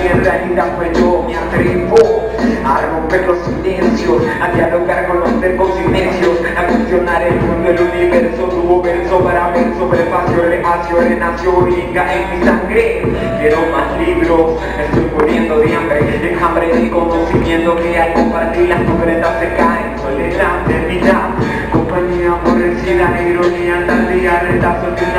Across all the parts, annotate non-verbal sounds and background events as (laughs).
si en realidad fue yo me atrevo a romper los silencios, a dialogar con los tercos silencios, a cuestionar el mundo, el universo, tuvo verso para verso, prefacio, reacio, renació, liga en mi sangre. Quiero más libros, estoy muriendo de hambre, el hambre del conocimiento que hay compartir, las concretas se caen, soledad, vida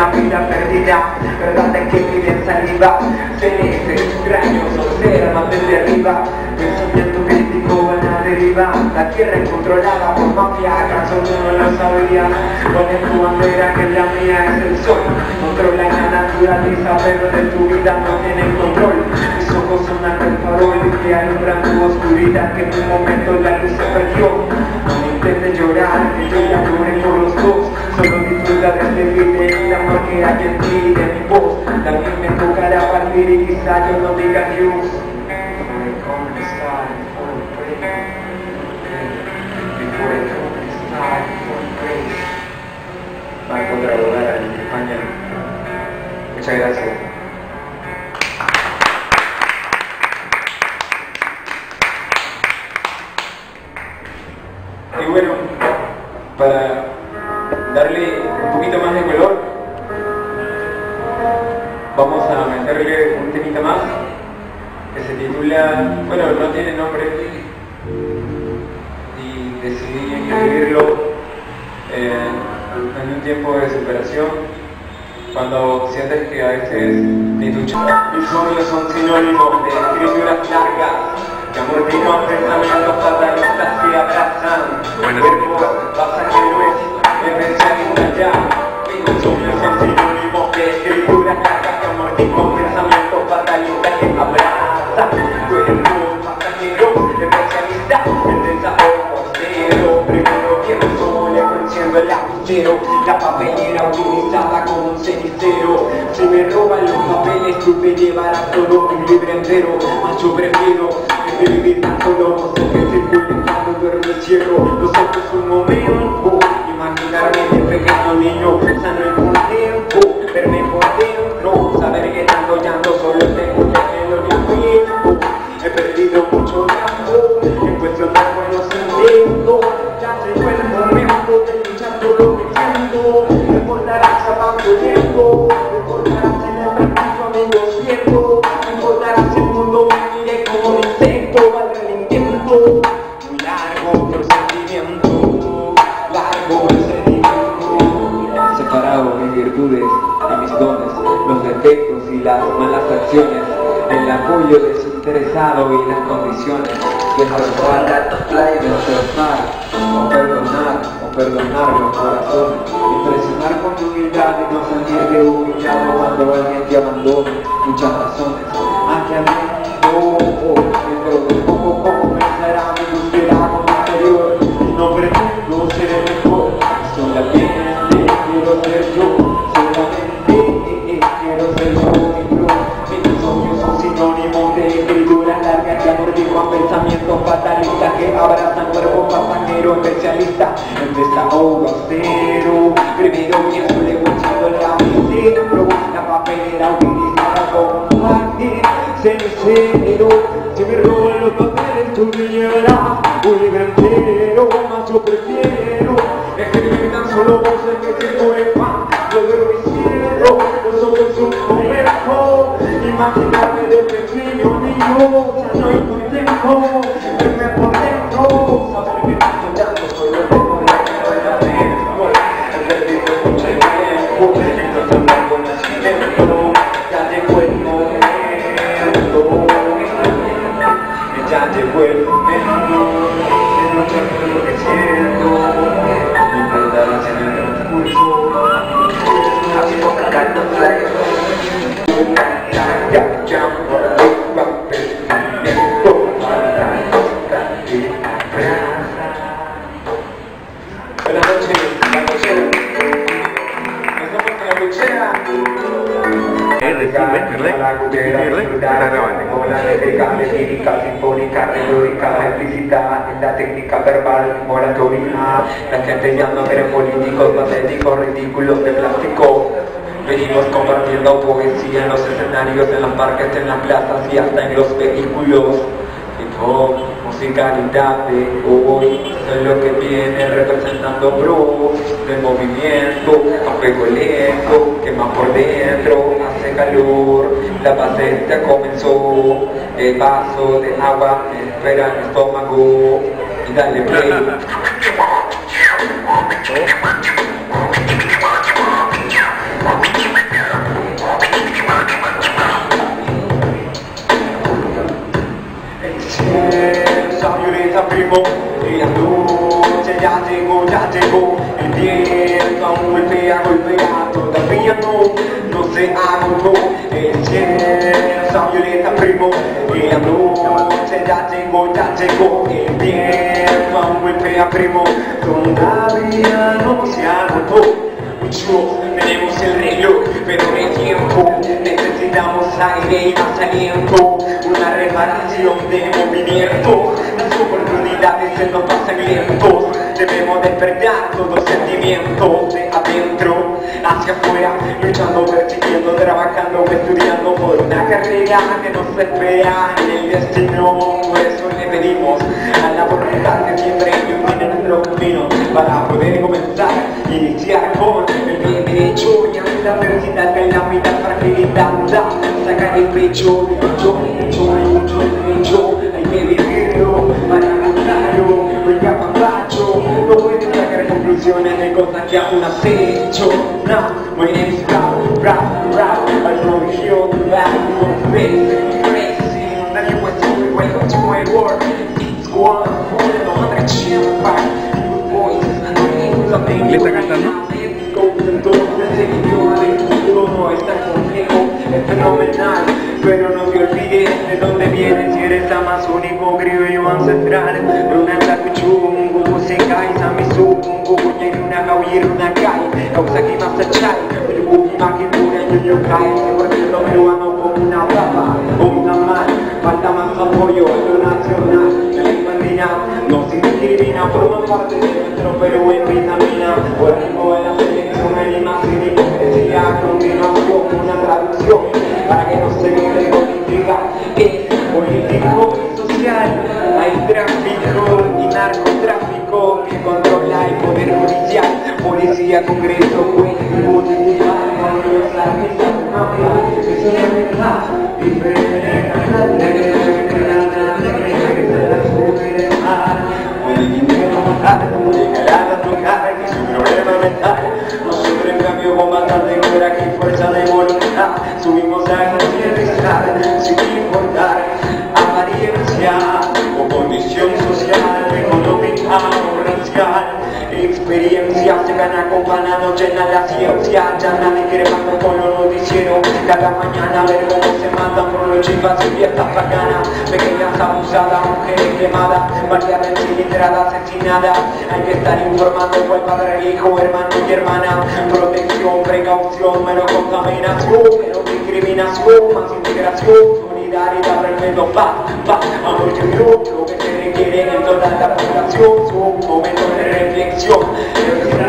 una vida perdida, verdad que piden saliva, celeste, extraños, observan desde arriba, pensamiento crítico a deriva, la tierra es controlada por mafia, acaso tú no lo sabías, pones tu bandera que la mía es el sol, controla la naturaleza, pero de tu vida no tienen control, mis ojos son aquel farol que alumbran tu oscuridad, que en un momento la luz se perdió, comunidade a Deus. Que titula, bueno, no tiene nombre. Y decidí escribirlo eh, en un tiempo de superación cuando sientes que a veces ni tu Mis sueños son sinónimos de escrituras largas que amortiguan pensamientos fatalistas que abrazan. Cuerpos pasajeros esencialistas ya. Mis sueños son sinónimos de todo un libre entero. Mas yo prefiero vivir tan solo, que circulen cuando duerme el cielo. Los ojos un momento, imaginarme de pequeño niño, sano y contento, verme por dentro, saber que tanto llanto solo tengo condiciones que nos falta destrozar o perdonar o perdonar los corazones, impresionar con humildad y no sentirte humillado cuando alguien te abandone, muchas razones, a que amigo, dentro de en desahogo cero. Primero pienso luego echando el lapicero, la papelera utilizada como un magnet cenicero. Si me roban los papeles me llevarás un libro entero, más yo prefiero escribir tan solo voces tiempo, Sinfónica, en la técnica verbal, moratoria. La gente llama pero políticos, patéticos, ridículos de plástico. Venimos compartiendo poesía en los escenarios, en los parques, en las plazas y hasta en los vehículos. Hip hop, musicalidad de hoy, es lo que viene representando bro, del movimiento, fuego lento, quema por dentro, hace calor, la ya comenzó, el vaso de agua espera el estómago y dale play. (laughs) Esa violeta primo y la noche ya llegó, ya llegó El viento aún golpea, golpea, todavía no, no se agotó El cielo, esa violeta primo y la noche ya llegó, ya llegó El viento aún golpea, primo, todavía no se mucho, tenemos el reloj, pero no hay tiempo Necesitamos aire y más aliento. Una reparación de movimiento. Las oportunidades se nos pasan lentos. Debemos despertar todo sentimiento de adentro. Hacia afuera Luchando, persiguiendo, trabajando, estudiando por una carrera que nos espera en el destino. Por eso le pedimos a la voluntad que siempre ilumine nuestro camino Para poder la felicità che la vita fragilità già saca dei peggiori peggiori peggiori peggiori peggiori hai merito ma è contrario quel capacaggio non puoi più trarre conclusione che cosa che ha una peggio. Bravo. Yo cae, se volviendo peruano como una papa, o una mano, falta más apoyo a lo nacional, la humanidad no se discrimina, forma parte de nuestro Perú en vitamina, por ritmo de la selección, el imagen hipocresía, a continuación una traducción, para que no se con intriga, es político y social, hay tráfico y narcotráfico que controla el poder judicial, policía, congreso, gana con llena la ciencia ya nadie quiere más con los noticieros. Cada mañana ver cómo se matan por los chivas y fiestas bacanas pequeñas abusadas, mujeres quemadas varias enchiladas asesinadas. Hay que estar informando cuál padre, el hijo, hermano y hermana. Protección, precaución, menos contaminación menos discriminación, más integración solidaridad, respeto, paz, paz, amor y lo que se requiere en toda la población, son momentos de reflexión.